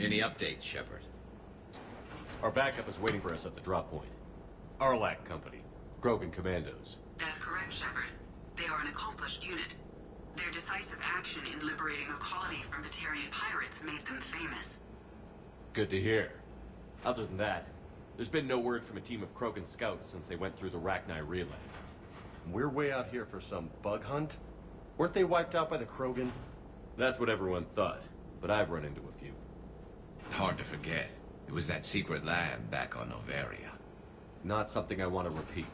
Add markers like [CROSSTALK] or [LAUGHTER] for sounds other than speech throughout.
Any updates, Shepard? Our backup is waiting for us at the drop point. Aralakh Company. Krogan Commandos. That's correct, Shepard. They are an accomplished unit. Their decisive action in liberating a colony from Batarian pirates made them famous. Good to hear. Other than that, there's been no word from a team of Krogan scouts since they went through the Rachni relay. We're way out here for some bug hunt? Weren't they wiped out by the Krogan? That's what everyone thought, but I've run into a few. Hard to forget. It was that secret lab back on Noveria. Not something I want to repeat.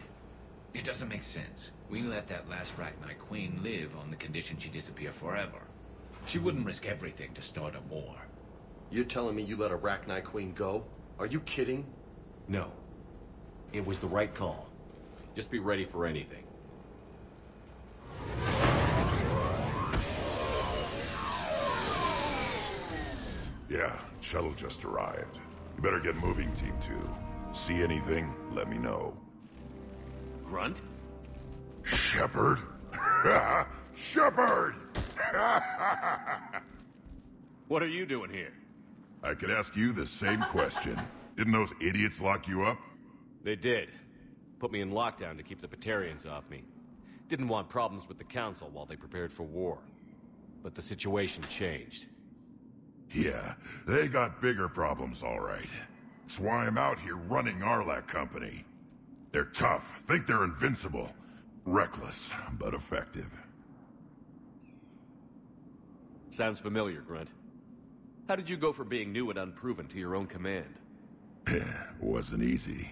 It doesn't make sense. We let that last Rachni Queen live on the condition she disappear forever. She wouldn't risk everything to start a war. You're telling me you let a Rachni Queen go? Are you kidding? No. It was the right call. Just be ready for anything. Yeah, shuttle just arrived. You better get moving, Team 2. See anything, let me know. Grunt? Shepard? [LAUGHS] Shepard! [LAUGHS] What are you doing here? I could ask you the same question. Didn't those idiots lock you up? They did. Put me in lockdown to keep the Batarians off me. Didn't want problems with the Council while they prepared for war. But the situation changed. Yeah, they got bigger problems, all right. That's why I'm out here running Aralakh Company. They're tough, think they're invincible. Reckless, but effective. Sounds familiar, Grunt. How did you go from being new and unproven to your own command? [LAUGHS] Wasn't easy.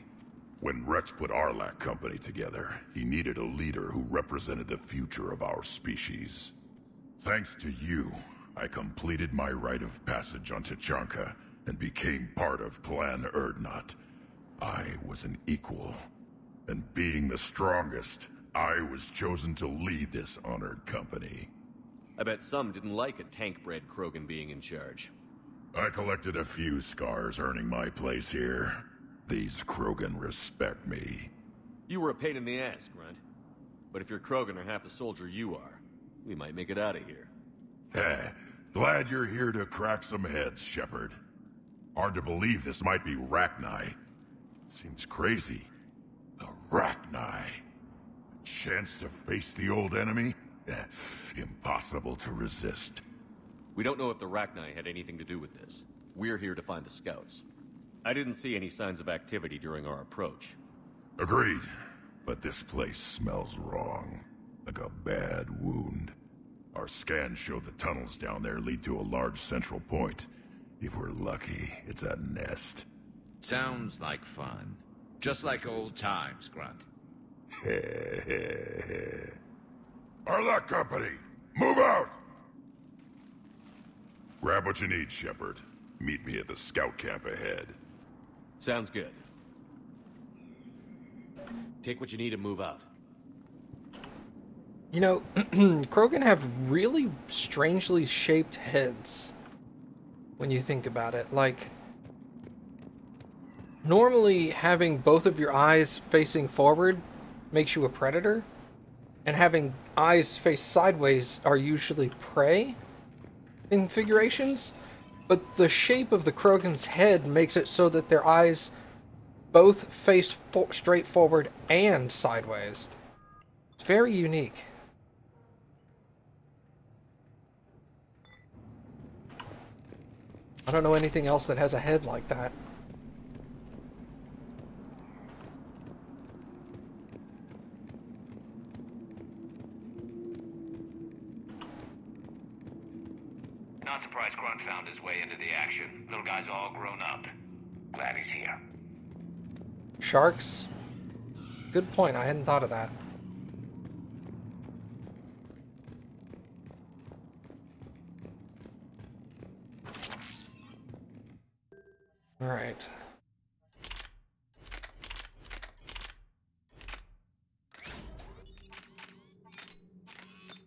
When Wrex put Aralakh Company together, he needed a leader who represented the future of our species. Thanks to you, I completed my rite of passage on Tuchanka and became part of Clan Urdnot. I was an equal, and being the strongest, I was chosen to lead this honored company. I bet some didn't like a tank-bred Krogan being in charge. I collected a few scars earning my place here. These Krogan respect me. You were a pain in the ass, Grunt. But if you're Krogan or half the soldier you are, we might make it out of here. Glad you're here to crack some heads, Shepard. Hard to believe this might be Rachni. Seems crazy. The Rachni. A chance to face the old enemy? Eh, impossible to resist. We don't know if the Rachni had anything to do with this. We're here to find the scouts. I didn't see any signs of activity during our approach. Agreed. But this place smells wrong. Like a bad wound. Our scans show the tunnels down there lead to a large central point. If we're lucky, it's a nest. Sounds like fun. Just like old times, Grunt. [LAUGHS] Aralakh Company, move out! Grab what you need, Shepard. Meet me at the scout camp ahead. Sounds good. Take what you need and move out. You know, [CLEARS THROAT] Krogan have really strangely shaped heads when you think about it. Like, normally having both of your eyes facing forward makes you a predator, and having eyes face sideways are usually prey configurations. But the shape of the Krogan's head makes it so that their eyes both face fo- straight forward and sideways. It's very unique. I don't know anything else that has a head like that. Not surprised Grunt found his way into the action. Little guy's all grown up. Glad he's here. Sharks? Good point, I hadn't thought of that. Alright.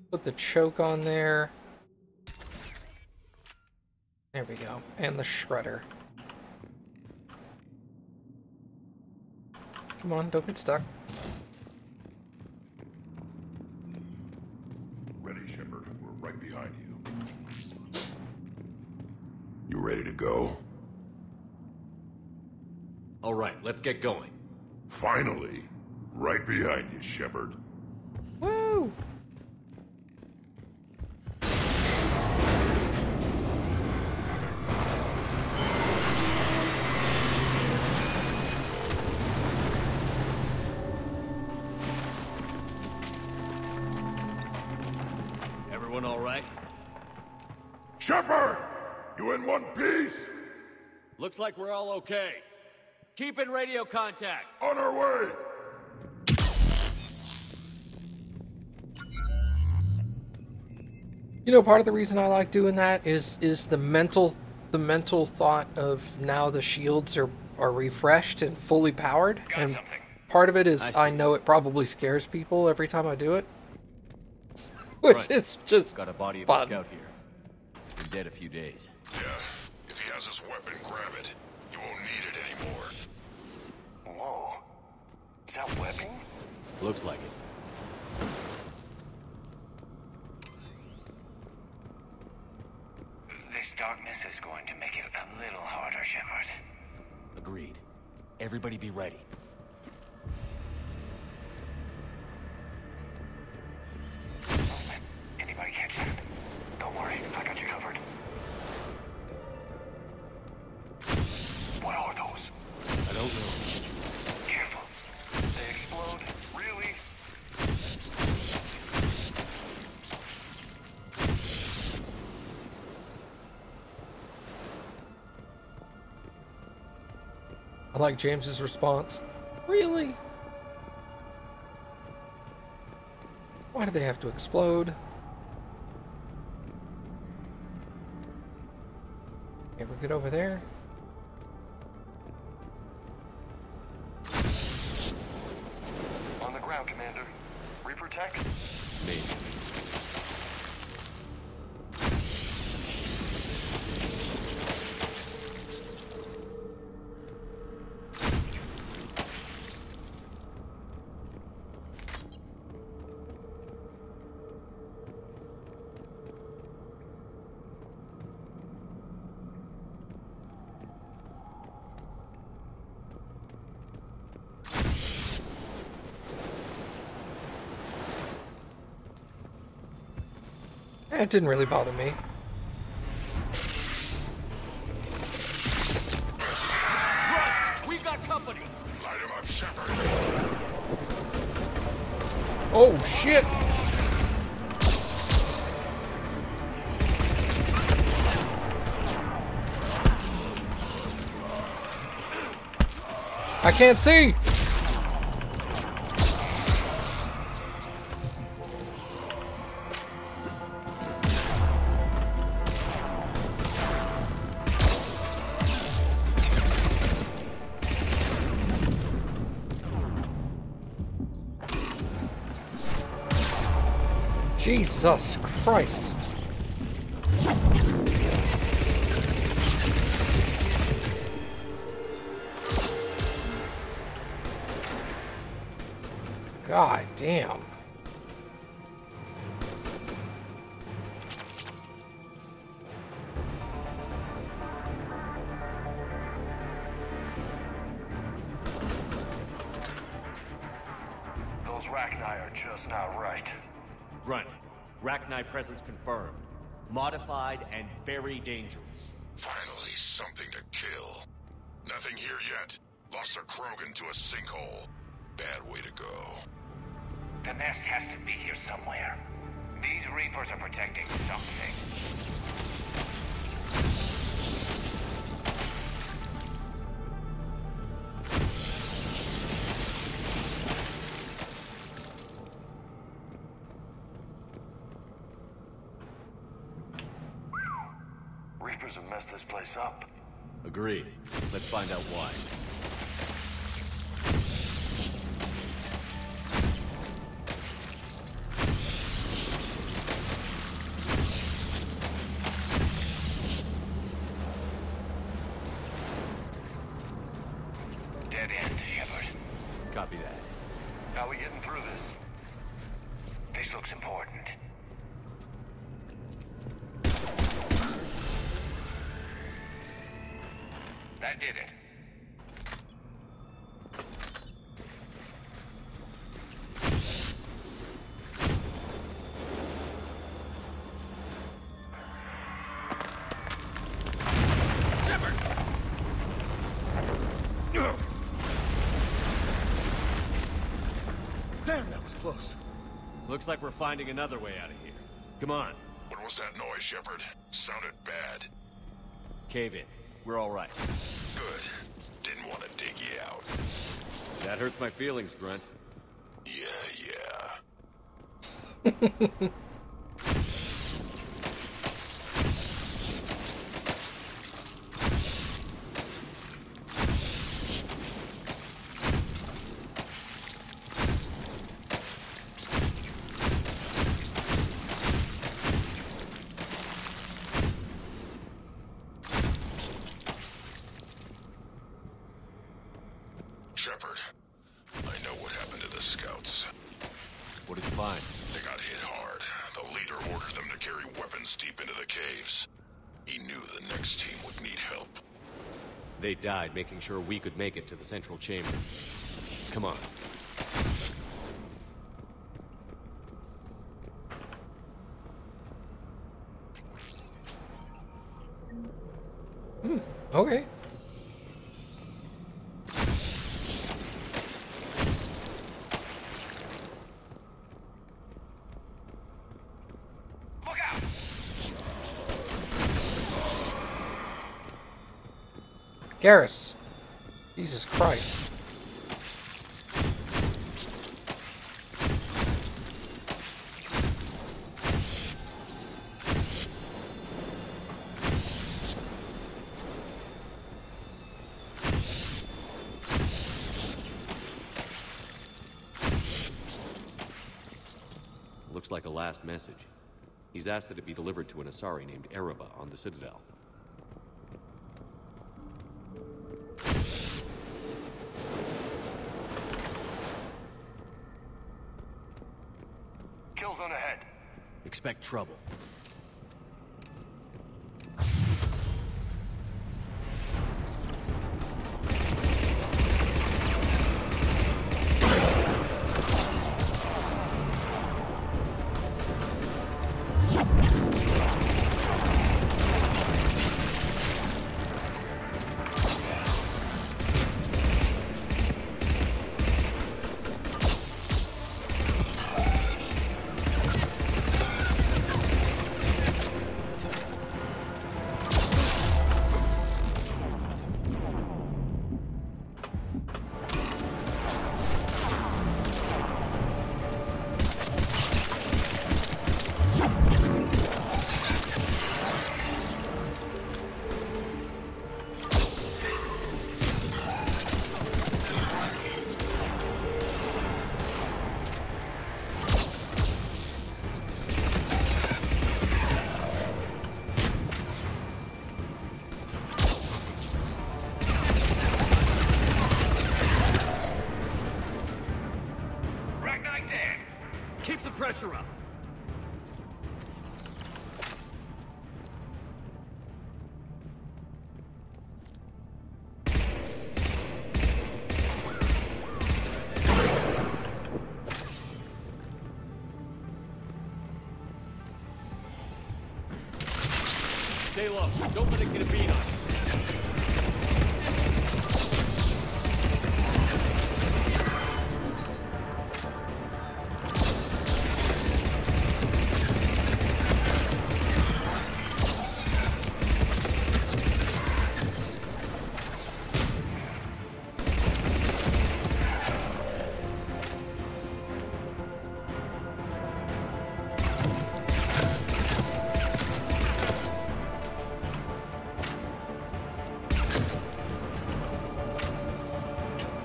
Put the choke on there. There we go. And the shredder. Come on, don't get stuck. Let's get going. Finally! Right behind you, Shepard. Woo! Everyone all right? Shepard! You in one piece? Looks like we're all okay. Keep in radio contact. On our way! You know, part of the reason I like doing that is is the mental the mental thought of now the shields are are refreshed and fully powered, and part of it is I I, know it probably scares people every time I do it, [LAUGHS] which Right. is just Got a body of fun. scout here. Been dead a few days. Yeah. If he has his weapon, grab it. Is that webbing? Looks like it. This darkness is going to make it a little harder, Shepard. Agreed. Everybody be ready. Anybody catch that? Don't worry, I got you covered. I like James's response. Really? Why do they have to explode? Okay, we get over there. It didn't really bother me. Run! We've got company! Light him up, Shepard! Oh shit! I can't see! Jesus Christ. God damn. Modified and very dangerous. Finally, something to kill. Nothing here yet. Lost a Krogan to a sinkhole. Bad way to go. The nest has to be here somewhere. These Reapers are protecting something. Up. Agreed. Let's find out why. Close. Looks like we're finding another way out of here. Come on, What was that noise, Shepard? Sounded bad. cave in. We're all right. Good. Didn't want to dig you out. That hurts my feelings, Grunt. Yeah, yeah. [LAUGHS] Shepard, I know what happened to the scouts. What did you find? They got hit hard. The leader ordered them to carry weapons deep into the caves. He knew the next team would need help. They died making sure we could make it to the central chamber. Come on. Hmm, okay. Look out! Garrus. Jesus Christ. Looks like a last message. He's asked that it be delivered to an Asari named Ereba on the Citadel. Expect trouble. Keep the pressure up!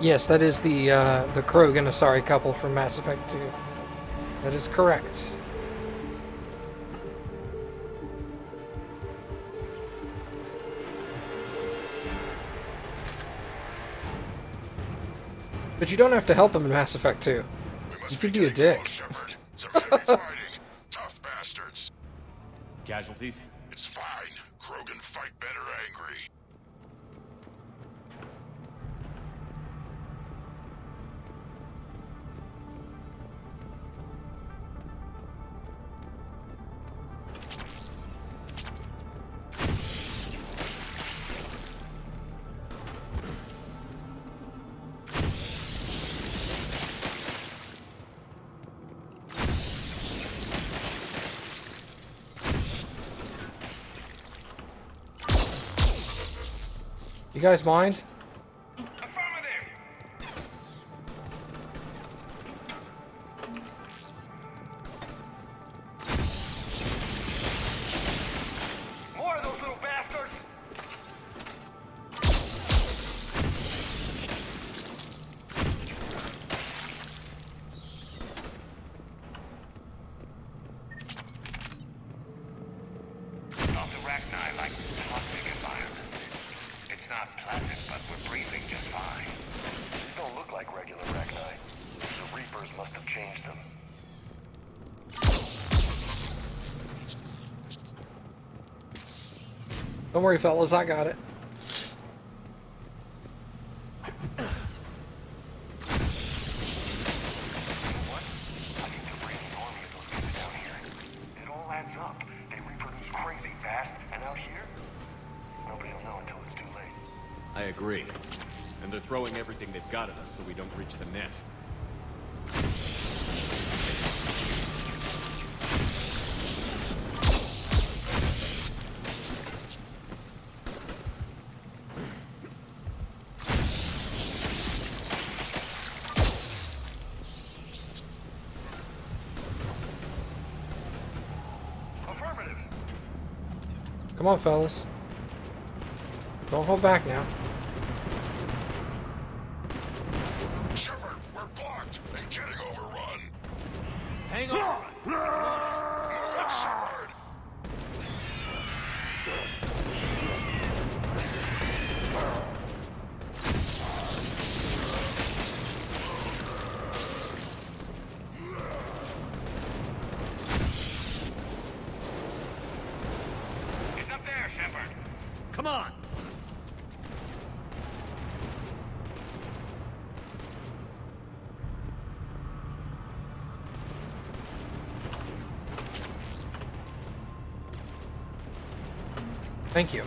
Yes, that is the uh, the Krogan Asari couple from Mass Effect 2. That is correct. But you don't have to help them in Mass Effect 2. You could be a dick. close, Shepard. Some heavy fighting. Tough bastards. Casualties? You guys mind? Will know until it's too late. I agree. And they're throwing everything they've got at us so we don't reach the nest. Come on, fellas. Don't hold back now. Thank you.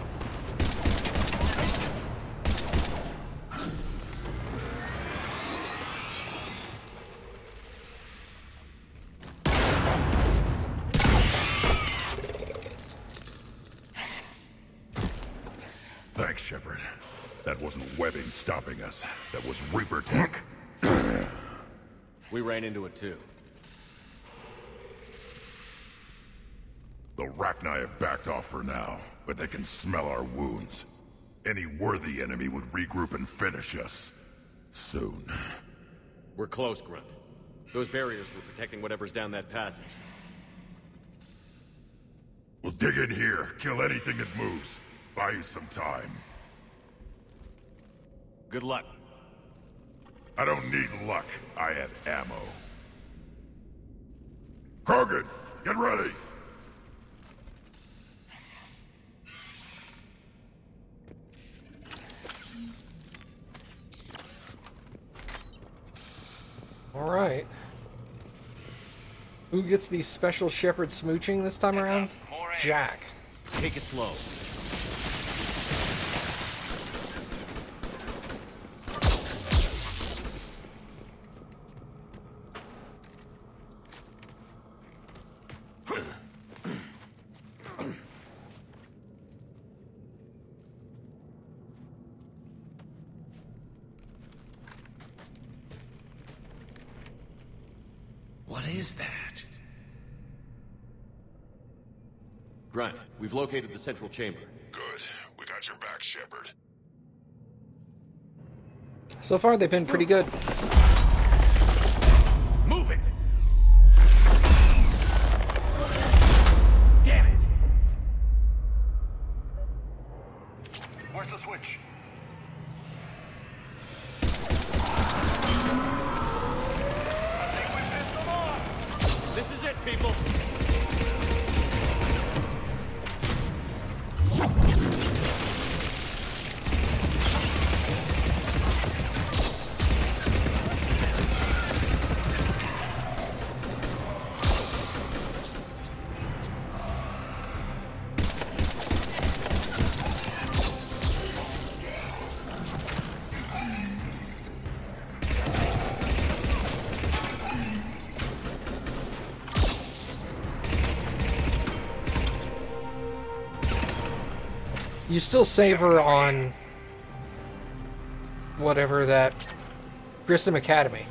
Thanks, Shepard. That wasn't webbing stopping us. That was Reaper tech. We ran into it too. The Rachni have backed off for now, but they can smell our wounds. Any worthy enemy would regroup and finish us. Soon. We're close, Grunt. Those barriers were protecting whatever's down that passage. We'll dig in here, kill anything that moves. Buy you some time. Good luck. I don't need luck. I have ammo. Krogan, get ready! Alright. Who gets the special Shepard smooching this time around? Jack. Take it slow. We've located the central chamber. Good. We got your back, Shepard. So far, they've been pretty good. still save her on whatever that Grissom Academy.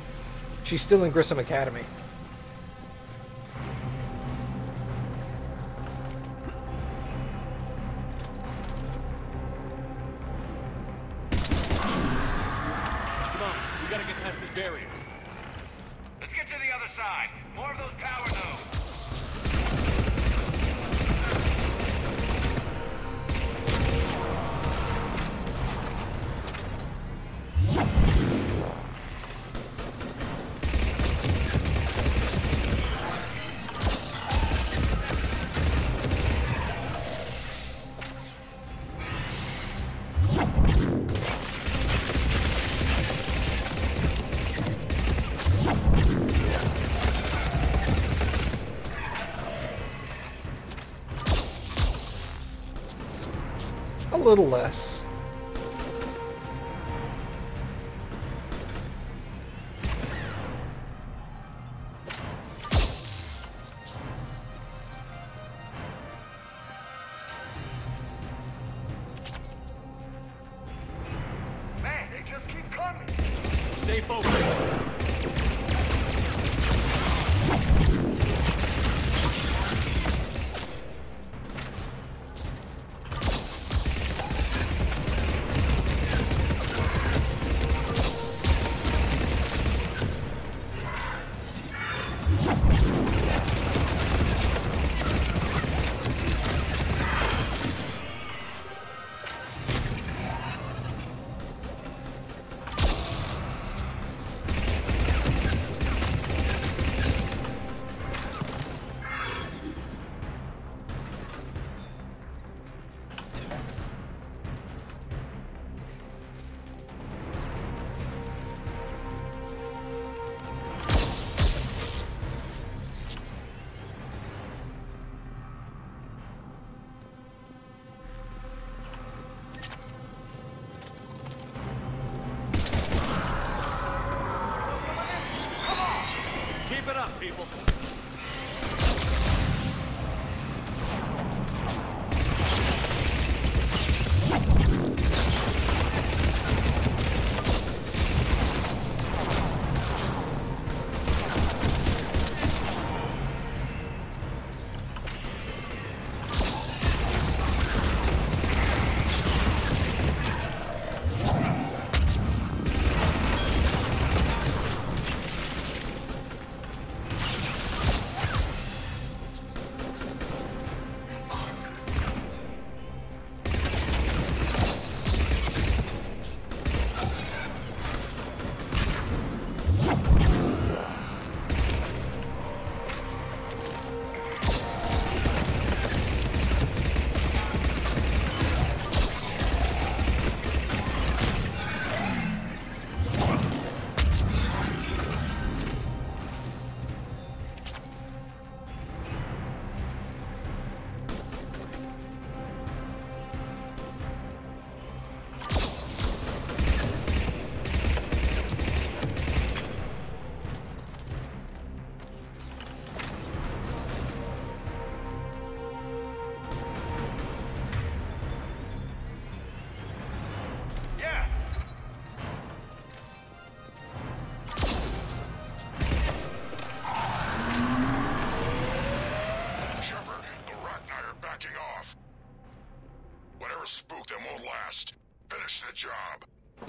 She's still in Grissom Academy. a little less.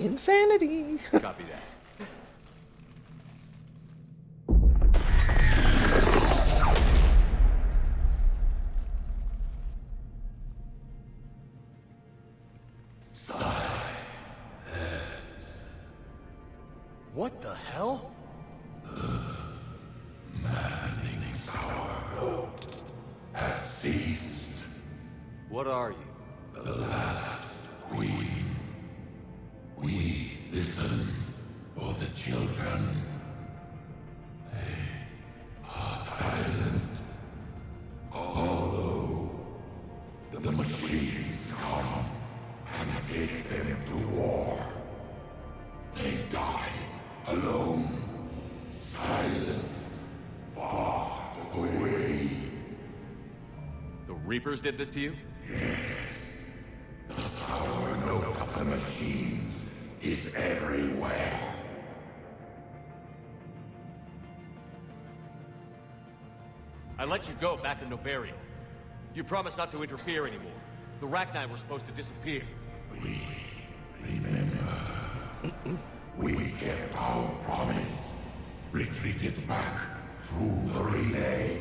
Insanity. [LAUGHS] Alone. Silent. Far away. The Reapers did this to you? Yes. The sour note of the machines is everywhere. I let you go back in Noveria. You promised not to interfere anymore. The Rachni were supposed to disappear. We remember we kept our promise. Retreated back through the relay.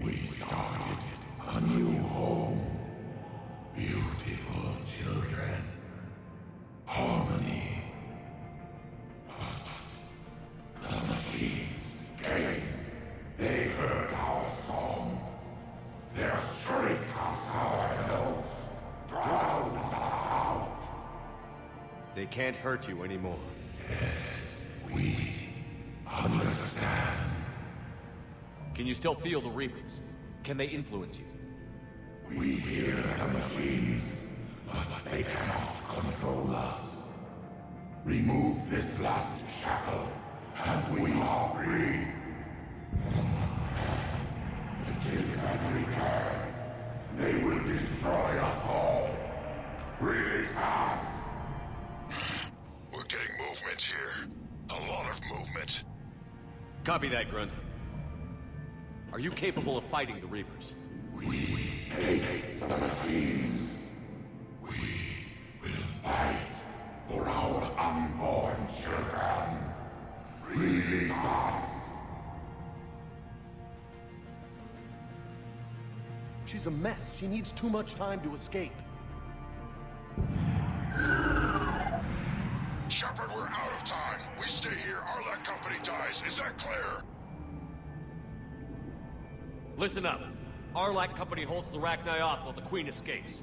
We started a new still feel the Reapers? Can they influence you? We hear the machines, but they cannot control us. Remove this last shackle, and we are free. The children return. They will destroy us all. Release us! We're getting movement here. A lot of movement. Copy that, Grunt. Are you capable of fighting the Reapers? We hate the machines. We will fight for our unborn children. Release us. She's a mess. She needs too much time to escape. Shepard, we're out of time. We stay here, Aralakh Company dies. Is that clear? Listen up. Aralakh Company holds the Rachni off while the Queen escapes.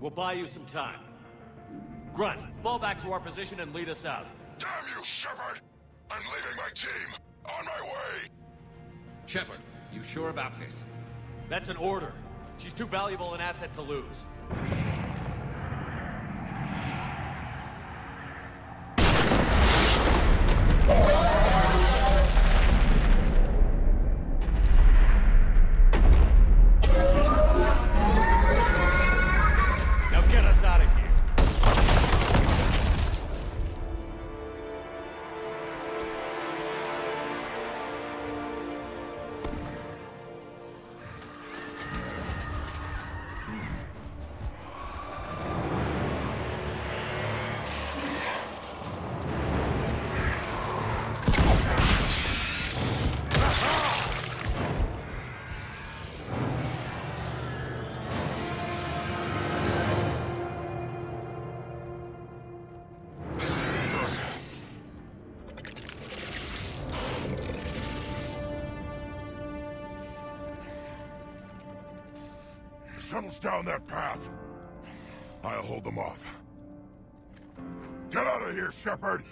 We'll buy you some time. Grunt, fall back to our position and lead us out. Damn you, Shepard! I'm leaving my team. On my way. Shepard, you sure about this? That's an order. She's too valuable an asset to lose. Down that path. I'll hold them off. Get out of here, Shepard!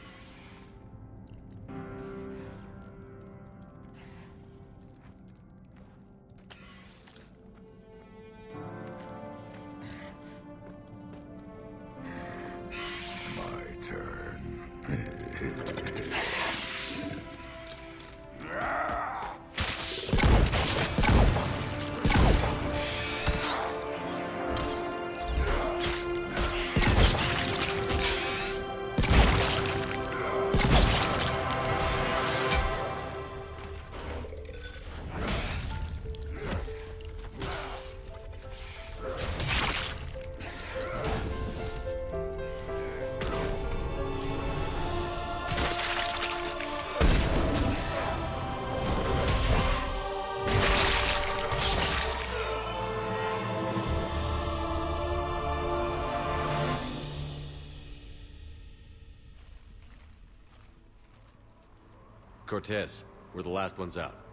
Cortez, we're the last ones out.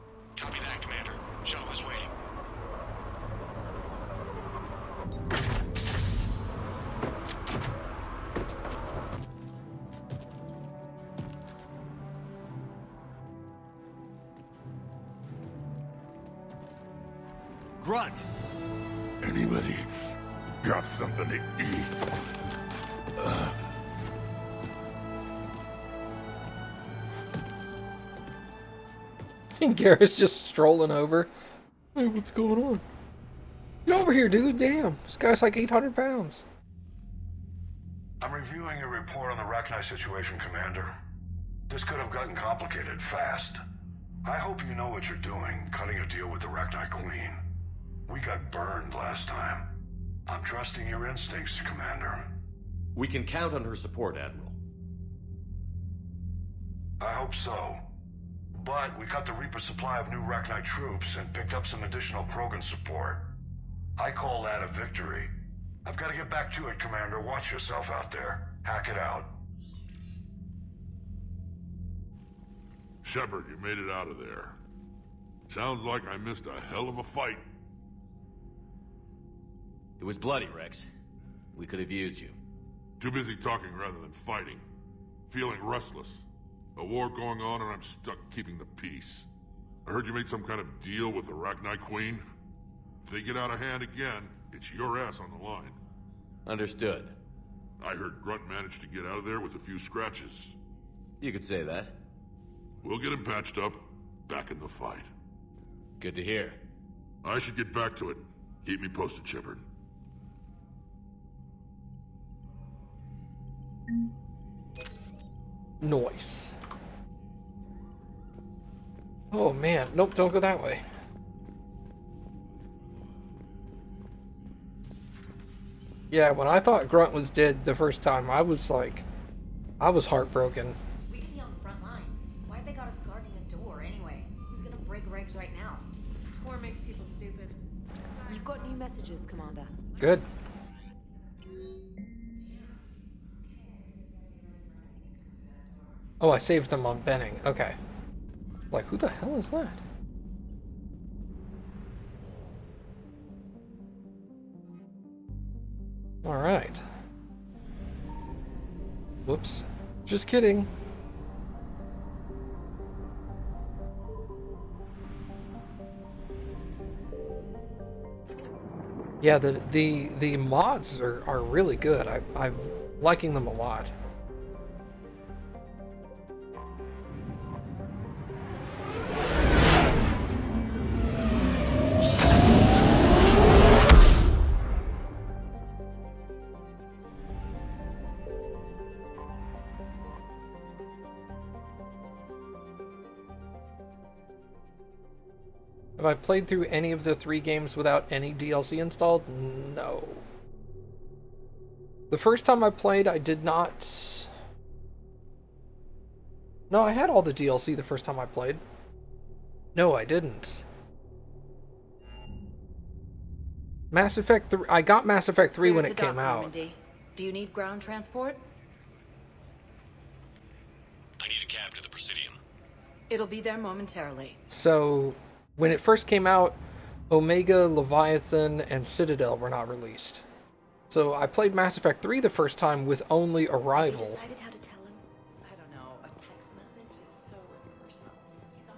And Garrett's just strolling over. Hey, what's going on? Get over here, dude. Damn. This guy's like 800 pounds. I'm reviewing your report on the Rachni situation, Commander. This could have gotten complicated fast. I hope you know what you're doing, cutting a deal with the Rachni Queen. We got burned last time. I'm trusting your instincts, Commander. We can count on her support, Admiral. I hope so. But we cut the Reaper supply of new Rachni troops and picked up some additional Krogan support. I call that a victory. I've got to get back to it, Commander. Watch yourself out there. Hackett out. Shepard, you made it out of there. Sounds like I missed a hell of a fight. It was bloody, Wrex. We could have used you. Too busy talking rather than fighting. Feeling restless. A war going on and I'm stuck keeping the peace. I heard you made some kind of deal with the Rachni Queen. If they get out of hand again, it's your ass on the line. Understood. I heard Grunt managed to get out of there with a few scratches. You could say that. We'll get him patched up, back in the fight. Good to hear. I should get back to it. Keep me posted, Shepard. Noise. Oh man, nope, don't go that way. Yeah, when I thought Grunt was dead the first time, I was like, I was heartbroken. We could be on the front lines. Why have they got us guarding a door anyway? He's gonna break regs right now. War makes people stupid. You've got new messages, Commander. Good. Oh, I saved them on Benning. Okay. Like, who the hell is that? Alright. Whoops. Just kidding. Yeah, the the the mods are, are really good. I, I'm liking them a lot. Have I played through any of the three games without any DLC installed? No. The first time I played, I did not. No, I had all the DLC the first time I played. No, I didn't. Mass Effect 3. I got Mass Effect 3 Clear when it came dock, out. Normandy. Do you need ground transport? I need a cab to the Presidium. It'll be there momentarily. So, when it first came out, Omega, Leviathan, and Citadel were not released. So I played Mass Effect 3 the first time with only Arrival. Decided how to tell him. I don't know. A text message is so impersonal. He's on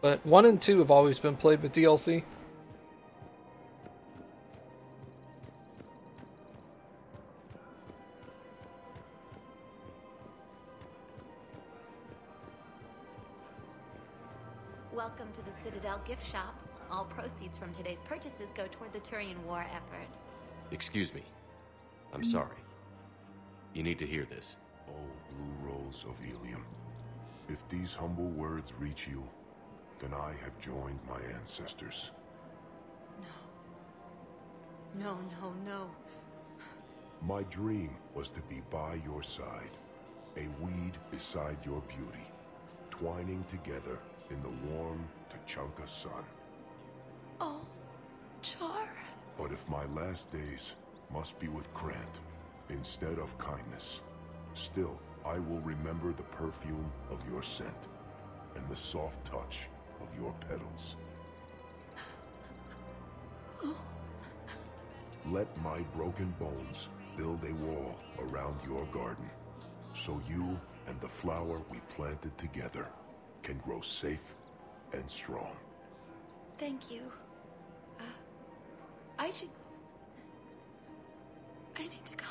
But 1 and 2 have always been played with DLC. Gift shop. All proceeds from today's purchases go toward the Turian war effort. Excuse me. I'm mm. sorry. You need to hear this. Oh, Blue Rose of Illium. If these humble words reach you, then I have joined my ancestors. No, no, no. No. My dream was to be by your side, a weed beside your beauty, twining together in the warm Tuchanka son. Oh, Char. But if my last days must be with Grant instead of kindness, still I will remember the perfume of your scent and the soft touch of your petals. [SIGHS] Oh. Let my broken bones build a wall around your garden, so you and the flower we planted together can grow safe and strong. Thank you. Uh, I should... I need to go.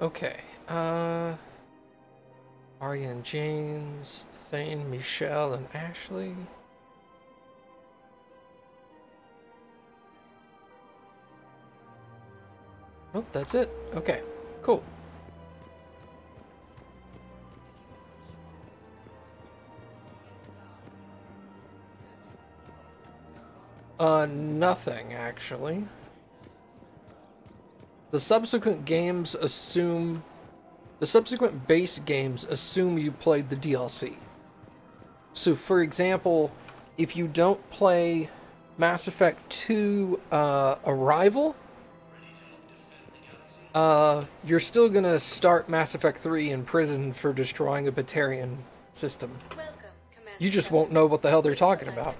Okay, uh... Aria and James, Thane, Michelle, and Ashley. Oh, that's it. Okay, cool. Uh, nothing, actually. The subsequent games assume... The subsequent base games assume you played the DLC. So, for example, if you don't play Mass Effect 2 uh, Arrival, uh, you're still gonna start Mass Effect 3 in prison for destroying a Batarian system. You just won't know what the hell they're talking about.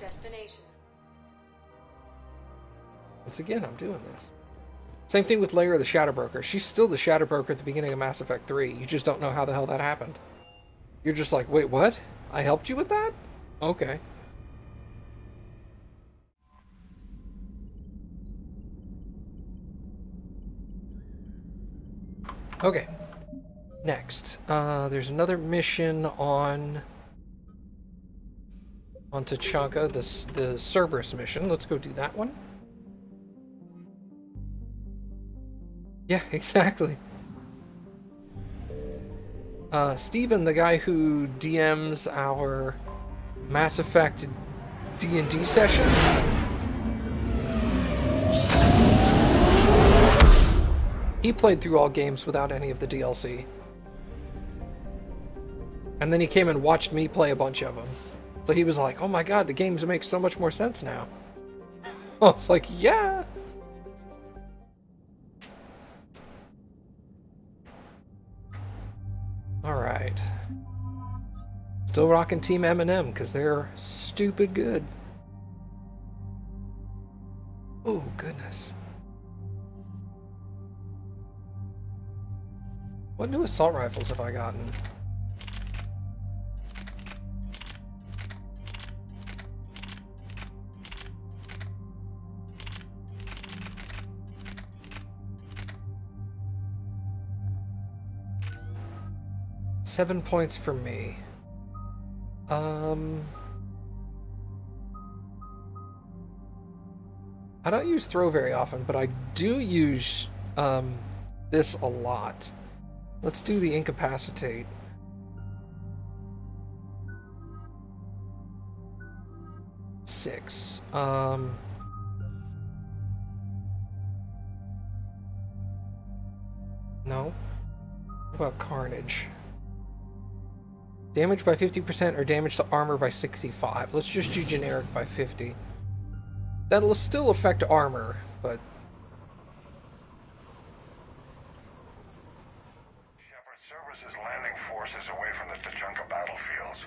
Once again, I'm doing this. Same thing with Liara the Shadow Broker. She's still the Shadow Broker at the beginning of Mass Effect 3. You just don't know how the hell that happened. You're just like, wait, what? I helped you with that? Okay. Okay. Next, uh, there's another mission on on Tuchanka, the the Cerberus mission. Let's go do that one. Yeah, [LAUGHS] exactly. Uh, Steven, the guy who DMs our Mass Effect D&D sessions, he played through all games without any of the DLC. And then he came and watched me play a bunch of them. So he was like, oh my god, the games make so much more sense now. [LAUGHS] I was like, yeah. Still rocking Team Eminem because they're stupid good. Oh, goodness. What new assault rifles have I gotten? Seven points for me. Um... I don't use throw very often, but I do use um, this a lot. Let's do the incapacitate. Six. Um... No. What about carnage? Damage by 50% or damage to armor by 65. Let's just do generic by 50. That'll still affect armor, but... Shepard, Cerberus is landing forces away from the Tuchanka battlefields.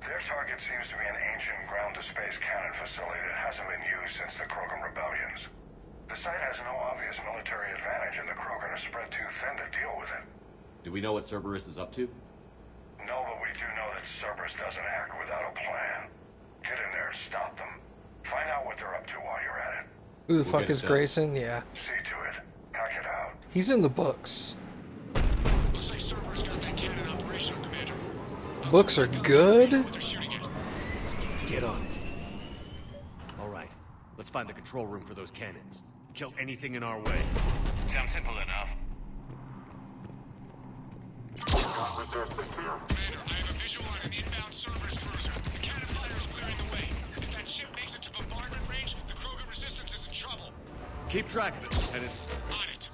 Their target seems to be an ancient ground-to-space cannon facility that hasn't been used since the Krogan rebellions. The site has no obvious military advantage, and the Krogan are spread too thin to deal with it. Do we know what Cerberus is up to? No, but we do know that Cerberus doesn't act without a plan. Get in there and stop them. Find out what they're up to while you're at it. Who the We'll fuck is done. Grayson? Yeah. See to it. Hack it out. He's in the books. Looks like Cerberus got that cannon operational, Commander. Books are good? What they're shooting at. Get on it. All right, let's find the control room for those cannons. Kill anything in our way. Sounds simple enough. Keep track of it, Lieutenant. On it.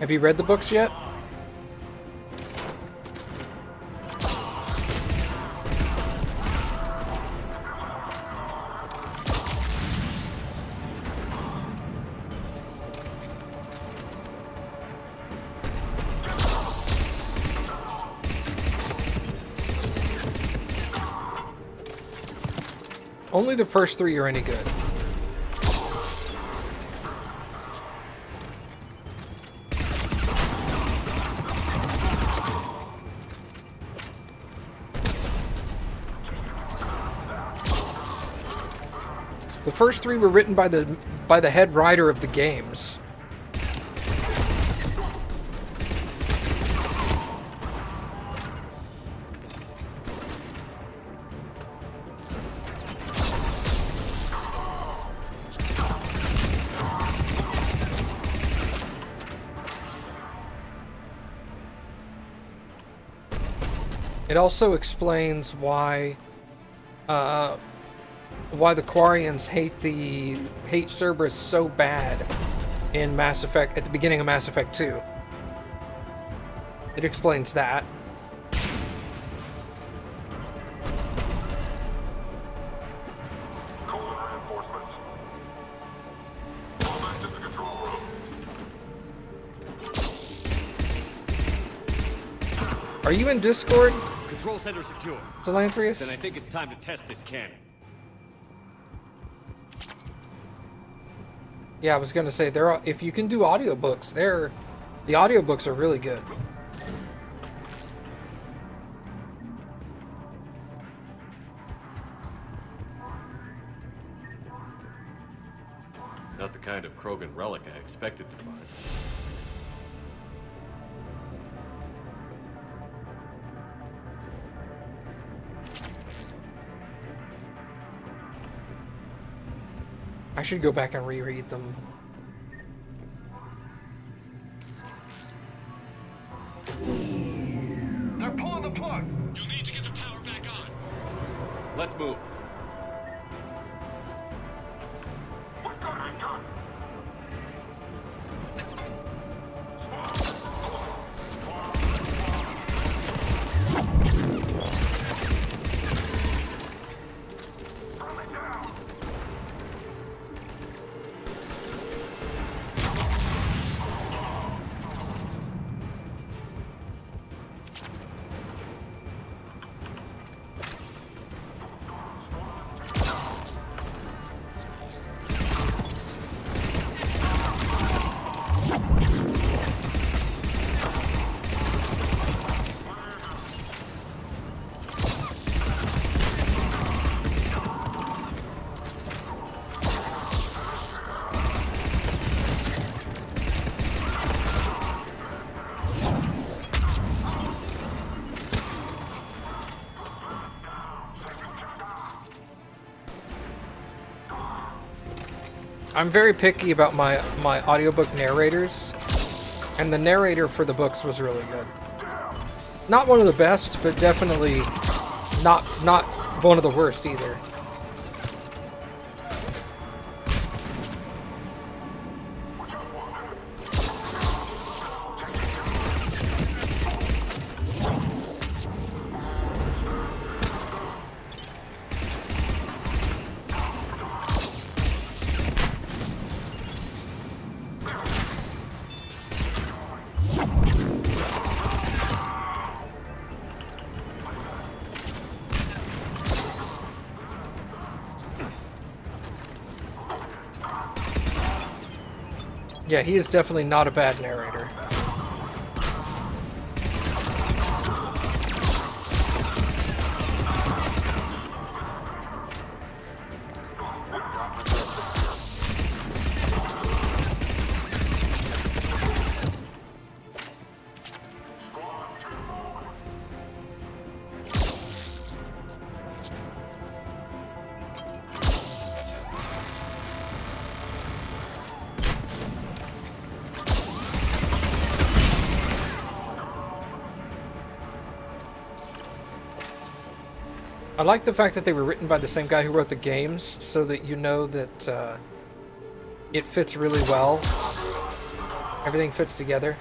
Have you read the books yet? The first three are any good. The first three were written by the by the head writer of the games. It also explains why uh, why the Quarians hate the hate Cerberus so bad in Mass Effect at the beginning of Mass Effect 2. It explains that. Reinforcements. Fall back to the control room. Are you in Discord, Control center secure. Delanthrius? Then I think it's time to test this cannon. Yeah, I was gonna say there are if you can do audiobooks, they're the audiobooks are really good. Not the kind of Krogan relic I expected to find. I should go back and reread them. I'm very picky about my my audiobook narrators, and the narrator for the books was really good. Not one of the best, but definitely not not one of the worst either. Yeah, he is definitely not a bad narrator. I like the fact that they were written by the same guy who wrote the games, so that you know that uh, it fits really well. Everything fits together.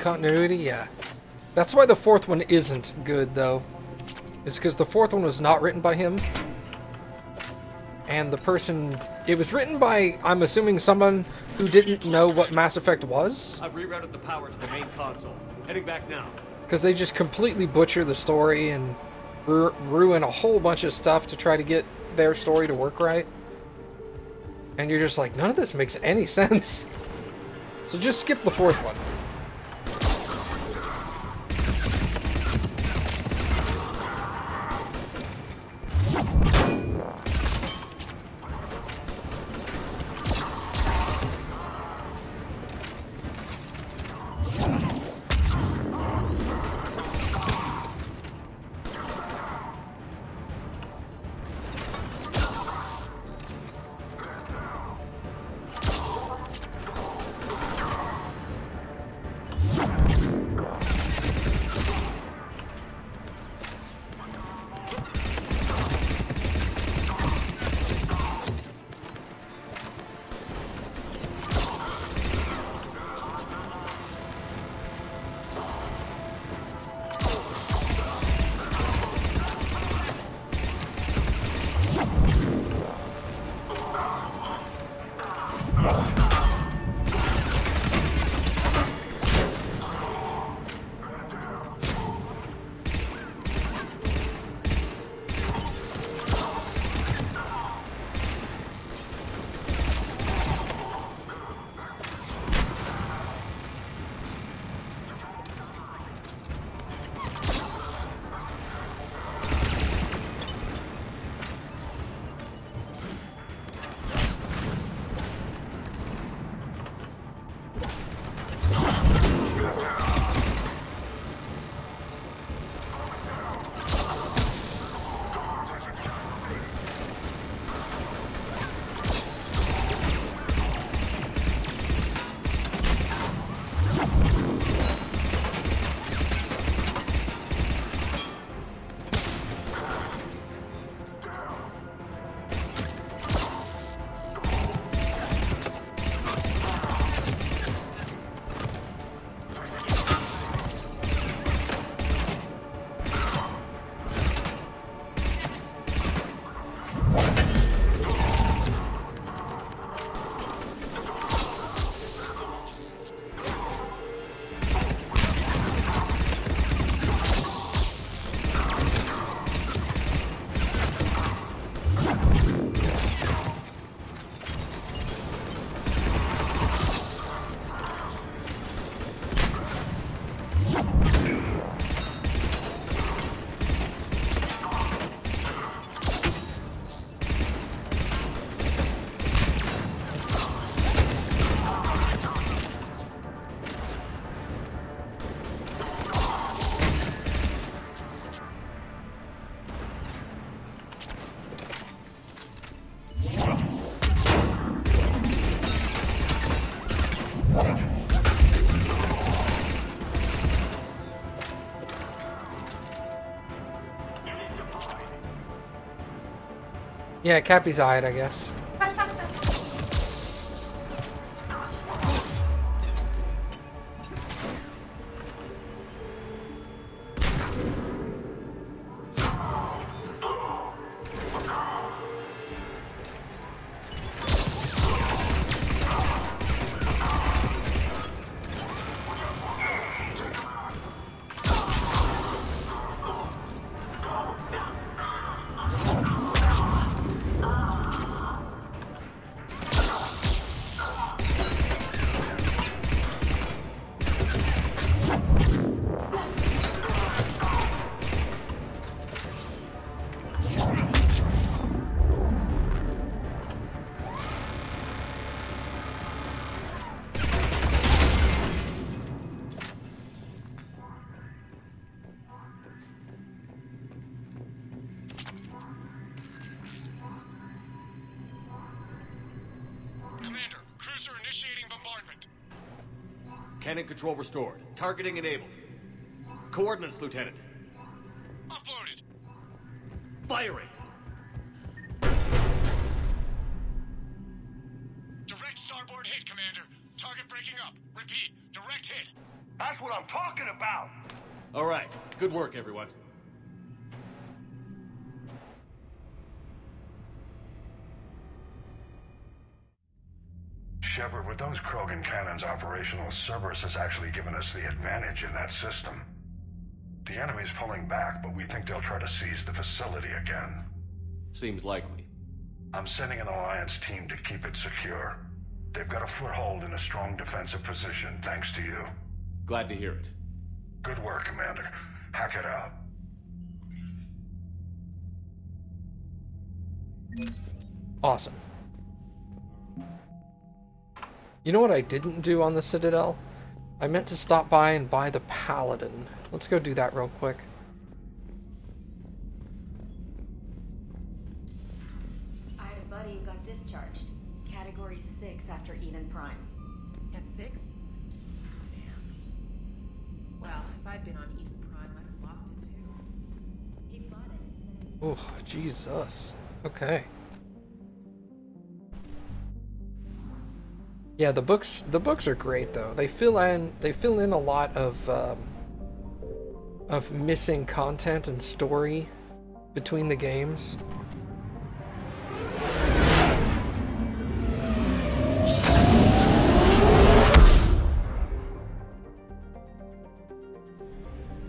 Continuity, yeah. That's why the fourth one isn't good, though. It's because the fourth one was not written by him. And the person... It was written by, I'm assuming, someone who didn't know what Mass Effect was. I've rerouted the power to the main console. Heading back now. Because they just completely butcher the story and ru ruin a whole bunch of stuff to try to get their story to work right. And you're just like, none of this makes any [LAUGHS] sense. So just skip the fourth one. Yeah, Kappy's eyed, I guess. Control restored. Targeting enabled. Coordinates, Lieutenant. Uploaded. Firing. Direct starboard hit, Commander. Target breaking up. Repeat, direct hit. That's what I'm talking about. All right. Good work, everyone. Krogan operational, Cerberus has actually given us the advantage in that system. The enemy's pulling back, but we think they'll try to seize the facility again. Seems likely. I'm sending an Alliance team to keep it secure. They've got a foothold in a strong defensive position, thanks to you. Glad to hear it. Good work, Commander. Hackett out. Awesome. You know what I didn't do on the Citadel? I meant to stop by and buy the Paladin. Let's go do that real quick. I had a buddy who got discharged. Category 6 after Eden Prime. At six? Damn. Well, if I'd been on Eden Prime, I'd have lost it too. He bought it. Oh, Jesus. Okay. Yeah, the books the books are great though. They fill in they fill in a lot of um, of missing content and story between the games.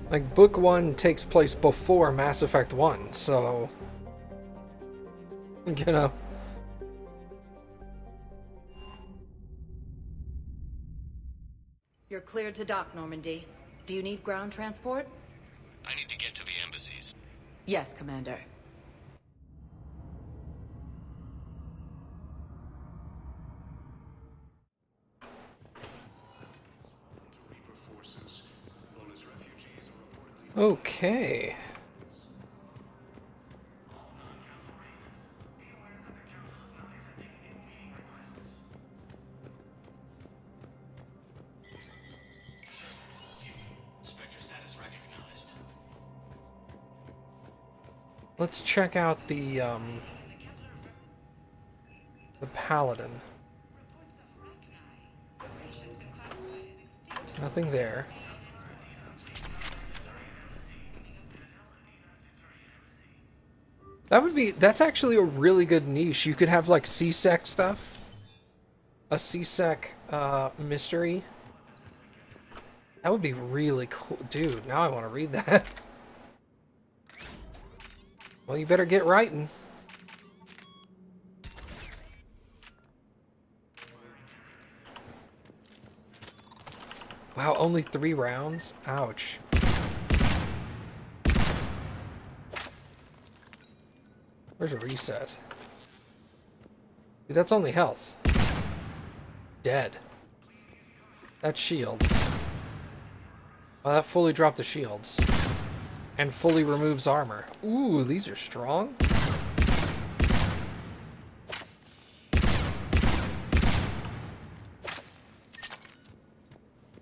Like book 1 takes place before Mass Effect 1, so [LAUGHS] you know You're cleared to dock, Normandy. Do you need ground transport? I need to get to the embassies. Yes, Commander. Okay. Let's check out the um the paladin. Nothing there. That would be that's actually a really good niche. You could have like C-Sec stuff. A C-Sec uh mystery. That would be really cool. Dude, now I want to read that. [LAUGHS] Well, you better get writing. Wow, only three rounds? Ouch. Where's a reset? Dude, that's only health. Dead. That's shields. Well, that fully dropped the shields. And fully removes armor. Ooh, these are strong.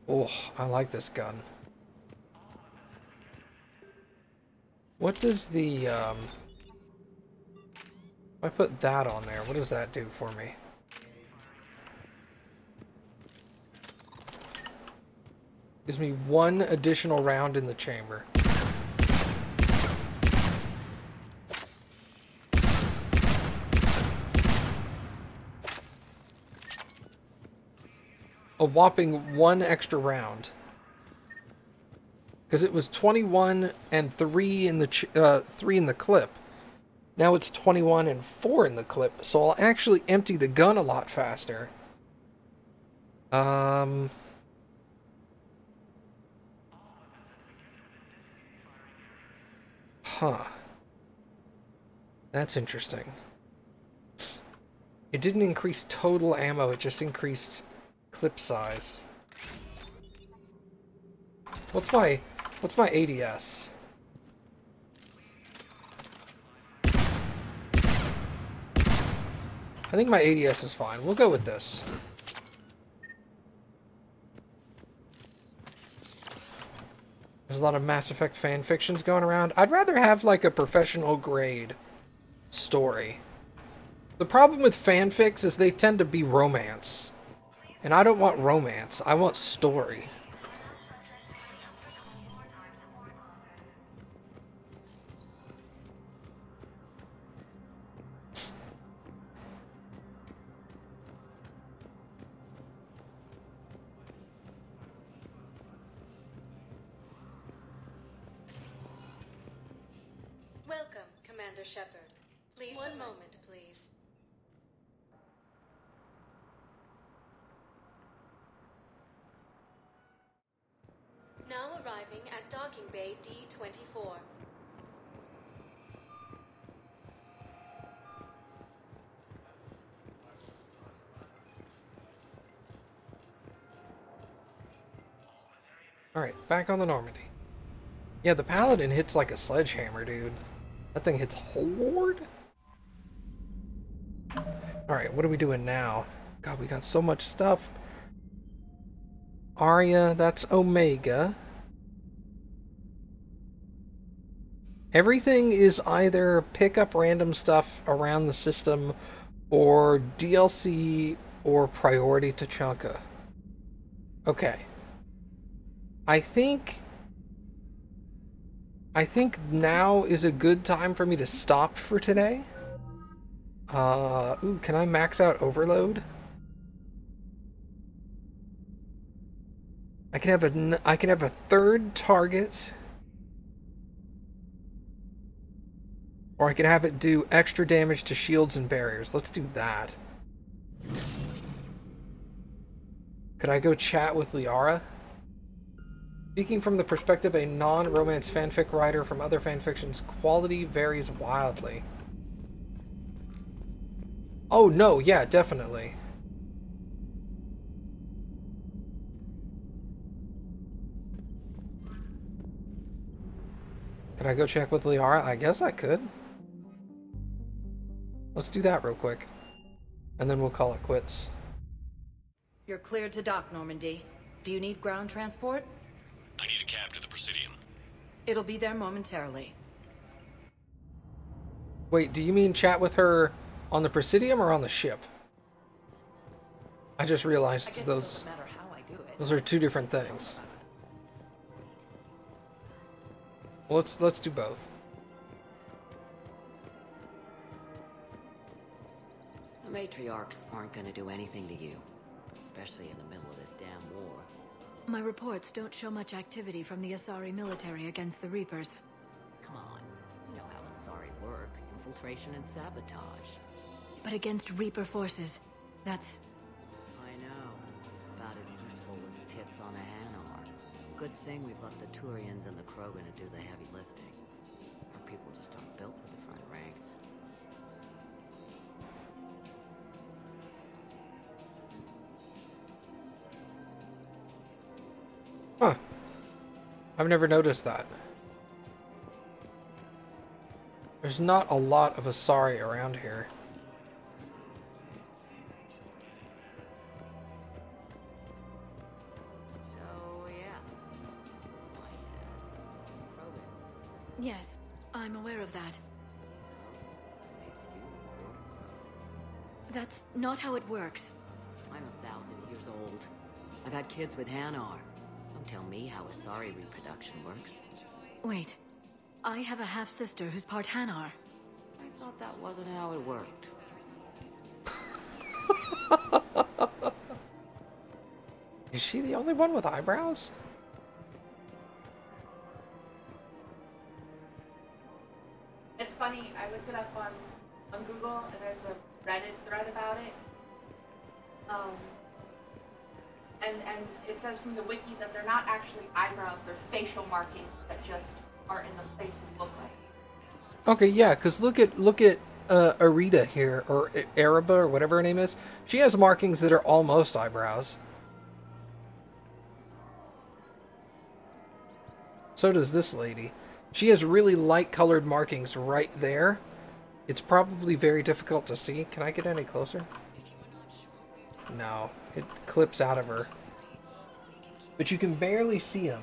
Oh, I like this gun. What does the, um... If I put that on there, what does that do for me? Gives me one additional round in the chamber. A whopping one extra round. Because it was 21 and 3 in the uh, 3 in the clip. Now it's 21 and 4 in the clip, so I'll actually empty the gun a lot faster. Um... Huh. That's interesting. It didn't increase total ammo, it just increased clip size. What's my what's my ADS? I think my ADS is fine. We'll go with this. There's a lot of Mass Effect fan fictions going around. I'd rather have like a professional grade story. The problem with fanfics is they tend to be romance. And I don't want romance. I want story. On the Normandy. Yeah, the Paladin hits like a sledgehammer, dude. That thing hits hard. Alright, what are we doing now? God, we got so much stuff. Aria, that's Omega. Everything is either pick up random stuff around the system or DLC or priority Tuchanka. Okay. I think I think now is a good time for me to stop for today. Uh, ooh, can I max out overload? I can have a I can have a third target. Or I can have it do extra damage to shields and barriers. Let's do that. Could I go chat with Liara? Speaking from the perspective of a non-romance fanfic writer from other fanfictions, quality varies wildly. Oh no, yeah, definitely. Can I go check with Liara? I guess I could. Let's do that real quick. And then we'll call it quits. You're cleared to dock, Normandy. Do you need ground transport? I need a cab to the Presidium. It'll be there momentarily. Wait, do you mean chat with her on the Presidium or on the ship? I just realized I those it doesn't matter how I do it. those are two different things. Well, let's let's do both. The matriarchs aren't gonna do anything to you. Especially in the My reports don't show much activity from the Asari military against the Reapers. Come on. You know how Asari work. Infiltration and sabotage. But against Reaper forces, that's... I know. About as useful as tits on a Hanar. Good thing we've left the Turians and the Krogan to do the heavy lifting. Our people just aren't built for the front ranks. Huh. I've never noticed that. There's not a lot of Asari around here. So, yeah. Yes, I'm aware of that. That's not how it works. I'm a thousand years old. I've had kids with Hanar. Don't tell me how Asari reproduction works. Wait, I have a half-sister who's part Hanar. I thought that wasn't how it worked. [LAUGHS] Is she the only one with eyebrows? It from the wiki that they're not actually eyebrows, they're facial markings that just are in the place and look like. Okay, yeah, because look at look at uh, Arita here, or Araba, or whatever her name is. She has markings that are almost eyebrows. So does this lady. She has really light colored markings right there. It's probably very difficult to see. Can I get any closer? No, it clips out of her. But you can barely see them.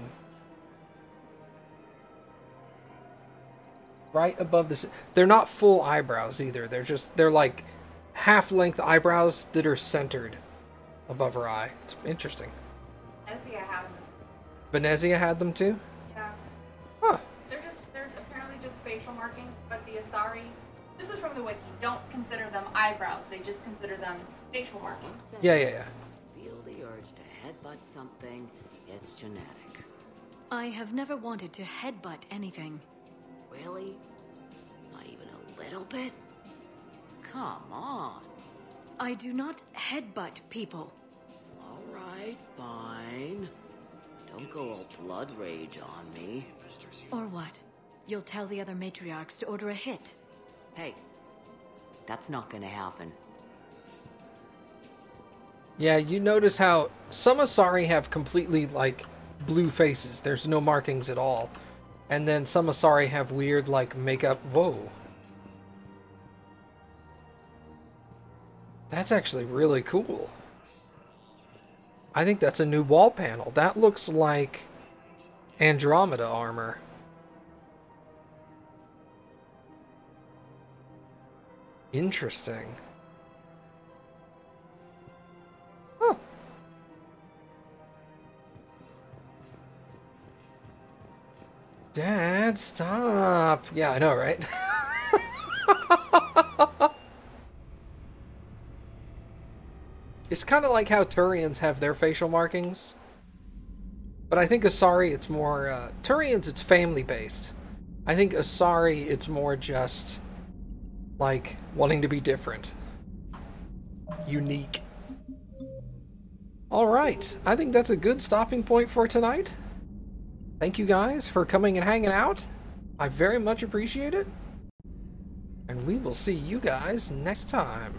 Right above this. They're not full eyebrows either. They're just, they're like half length eyebrows that are centered above her eye. It's interesting. Ezia had them. Benezia had them too? Yeah. Huh. They're just, they're apparently just facial markings, but the Asari, this is from the wiki, don't consider them eyebrows, they just consider them facial markings. Yeah, yeah, yeah. Headbutt something, it's genetic. I have never wanted to headbutt anything. Really? Not even a little bit? Come on. I do not headbutt people. All right, fine. Don't go all blood rage on me. Or what? You'll tell the other matriarchs to order a hit. Hey, that's not gonna happen. Yeah, you notice how some Asari have completely like blue faces. There's no markings at all. And then some Asari have weird like makeup. Whoa. That's actually really cool. I think that's a new wall panel. That looks like Andromeda armor. Interesting. Dad, stop. Yeah, I know, right? [LAUGHS] it's kind of like how Turians have their facial markings. But I think Asari, it's more... Uh, Turians, it's family-based. I think Asari, it's more just... Like, wanting to be different. Unique. Alright, I think that's a good stopping point for tonight. Thank you guys for coming and hanging out. I very much appreciate it. And we will see you guys next time.